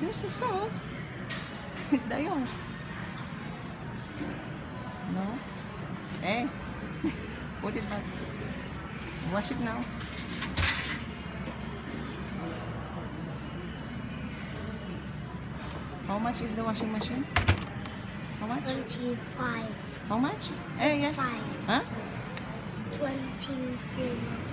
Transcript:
there's a socks. Eh? Is that yours? No? Hey, Put it back. Wash it now. How much is the washing machine? How much? 25. How much? Eh, yeah. 5. Huh? 20.